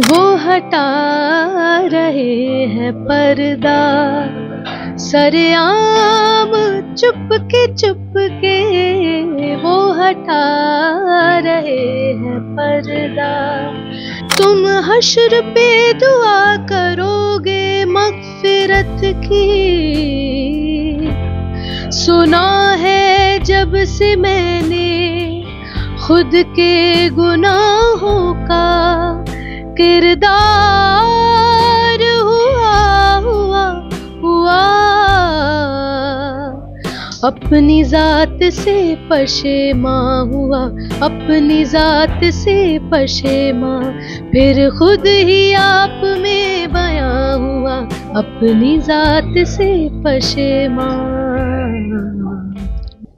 वो हटा रहे हैं पर्दा। सरेआम चुप के चुप के वो हटा रहे हैं पर्दा। तुम हशर पे दुआ करोगे मगफिरत की। सुना है जब से मैंने खुद के गुनाहों का किरदार हुआ हुआ हुआ। अपनी जात से पशेमा हुआ, अपनी जात से पशेमा। फिर खुद ही आप में बया हुआ, अपनी जात से पशेमा।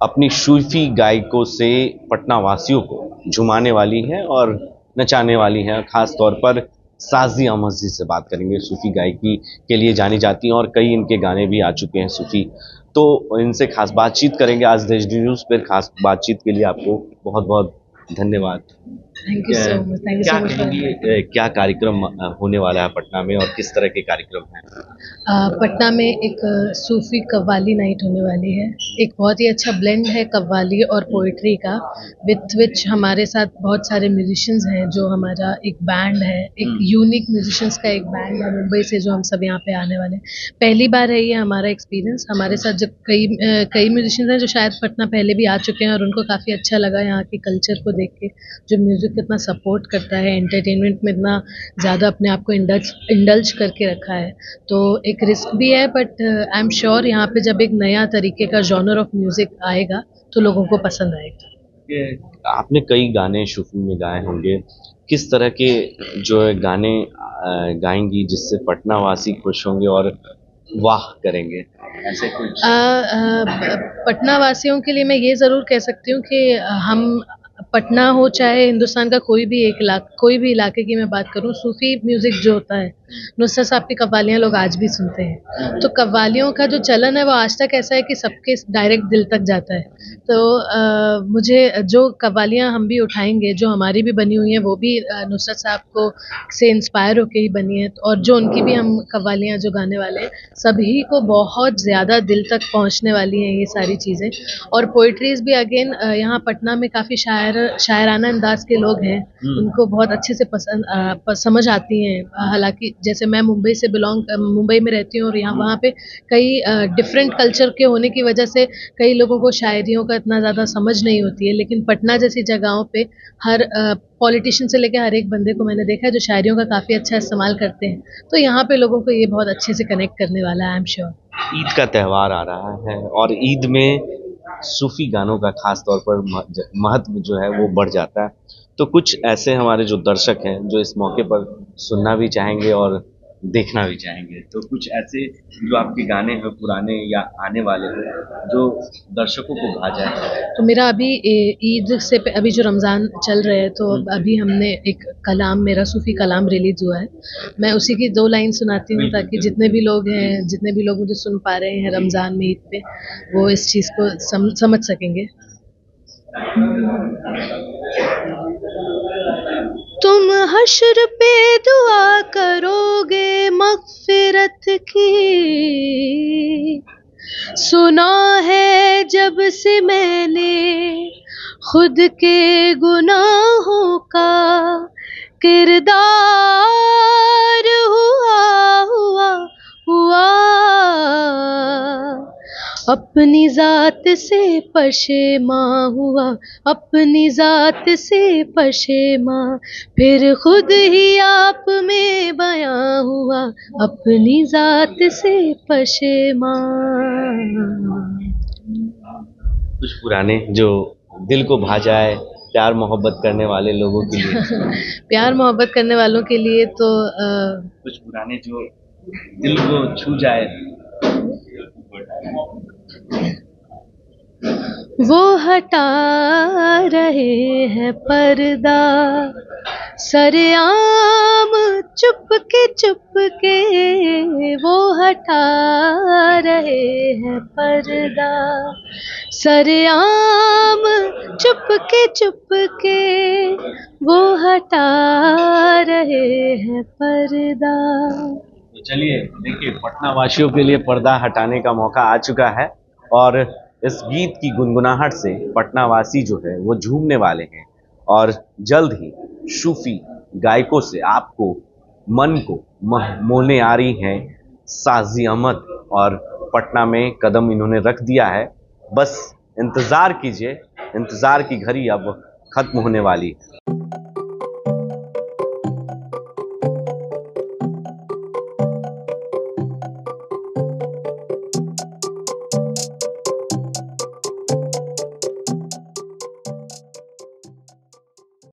अपनी सूफी गायकों से पटना वासियों को झुमाने वाली है और नचाने वाली हैं। खास तौर पर साजिया मस्जिद से बात करेंगे, सूफी गायकी के लिए जानी जाती हैं और कई इनके गाने भी आ चुके हैं सूफी। तो इनसे खास बातचीत करेंगे आज देश न्यूज़ पर। खास बातचीत के लिए आपको बहुत बहुत धन्यवाद। Thank you so much thank you so much क्या कार्यक्रम होने वाला है पटना में और किस तरह के कार्यक्रम हैं? पटना में एक सूफी कव्वाली नाइट होने वाली है। एक बहुत ही अच्छा ब्लेंड है कव्वाली और पोइट्री का। विथ विच हमारे साथ बहुत सारे म्यूजिशियंस हैं जो हमारा एक बैंड है। एक यूनिक म्यूजिशियंस का एक बैंड है मुंबई से जो हम सब यहाँ पे आने वाले हैं। पहली बार है ये हमारा एक्सपीरियंस हमारे साथ जब कई कई म्यूजिशियंस हैं जो शायद पटना पहले भी आ चुके हैं और उनको काफ़ी अच्छा लगा यहाँ के कल्चर को देख के। जो म्यूज़िक को इतना सपोर्ट करता है एंटरटेनमेंट में इतना ज़्यादा अपने आप को इंडल्ज इंडल्ज करके रखा है। तो एक रिस्क भी है बट आई एम श्योर यहाँ पे जब एक नया तरीके का जॉनर ऑफ़ म्यूज़िक आएगा तो लोगों को पसंद आएगा। आपने कई गाने सूफी में गाए होंगे। किस तरह के जो है गाने गाएँगी जिससे पटना वासी खुश होंगे और वाह करेंगे? ऐसे कुछ। पटना वासियों के लिए मैं ये ज़रूर कह सकती हूँ कि हम पटना हो चाहे हिंदुस्तान का कोई भी एक कोई भी इलाके की मैं बात करूँ, सूफी म्यूज़िक जो होता है नुसरत साहब की कव्वालियाँ लोग आज भी सुनते हैं। तो कव्वालियों का जो चलन है वो आज तक ऐसा है कि सबके डायरेक्ट दिल तक जाता है। तो आ, मुझे जो कव्वालियाँ हम भी उठाएँगे जो हमारी भी बनी हुई हैं वो भी नुसरत साहब को से इंस्पायर होके ही बनी है। और जो उनकी भी हम कव्वालियाँ जो गाने वाले हैं सभी को बहुत ज़्यादा दिल तक पहुँचने वाली हैं ये सारी चीज़ें। और पोइट्रीज़ भी अगेन यहाँ पटना में काफ़ी शायर शायराना अंदाज के लोग हैं। उनको बहुत अच्छे से पसंद आ, समझ आती हैं। हालाँकि जैसे मैं मुंबई से बिलोंग मुंबई में रहती हूँ और यहाँ वहाँ पे कई डिफरेंट कल्चर के होने की वजह से कई लोगों को शायरियों का इतना ज़्यादा समझ नहीं होती है। लेकिन पटना जैसी जगहों पे हर पॉलिटिशियन से लेकर हर एक बंदे को मैंने देखा है जो शायरियों का काफ़ी अच्छा इस्तेमाल करते हैं। तो यहाँ पे लोगों को ये बहुत अच्छे से कनेक्ट करने वाला है आई एम श्योर ईद का त्यौहार आ रहा है और ईद में सूफी गानों का खास तौर पर महत्व जो है वो बढ़ जाता है। तो कुछ ऐसे हमारे जो दर्शक हैं, जो इस मौके पर सुनना भी चाहेंगे और देखना भी चाहेंगे। तो कुछ ऐसे जो आपके गाने हैं पुराने या आने वाले हैं जो दर्शकों को भा जाए तो मेरा अभी ईद से अभी जो रमज़ान चल रहे हैं तो अभी हमने एक कलाम मेरा सूफी कलाम रिलीज़ हुआ है। मैं उसी की दो लाइन सुनाती हूँ ताकि जितने भी लोग हैं जितने भी लोग मुझे सुन पा रहे हैं रमज़ान में ईद पे वो इस चीज़ को सम, समझ सकेंगे। तुम हशर पे दुआ करोगे मगफिरत की। सुना है जब से मैंने खुद के गुनाहों का किरदार अपनी जात से पशेमा हुआ अपनी जात से पशेमा। फिर खुद ही आप में बयां हुआ अपनी जात से पशेमा। कुछ पुराने जो दिल को भा जाए प्यार मोहब्बत करने वाले लोगों के लिए? प्यार मोहब्बत करने वालों के लिए तो अ, कुछ पुराने जो दिल को छू जाए वो हटा रहे हैं पर्दा। सरेआम चुप के चुप के वो हटा रहे हैं पर्दा। सरेआम चुप के चुप के वो हटा रहे हैं पर्दा। तो चलिए, देखिए पटना वासियों के लिए पर्दा हटाने का मौका आ चुका है। और इस गीत की गुनगुनाहट से पटना वासी जो है, वो झूमने वाले हैं। और जल्द ही सूफी गायकों से आपको, मन को मोहने आ रही हैं साजी अहमद। और पटना में कदम इन्होंने रख दिया है। बस इंतज़ार कीजिए, इंतज़ार की घड़ी अब खत्म होने वाली है।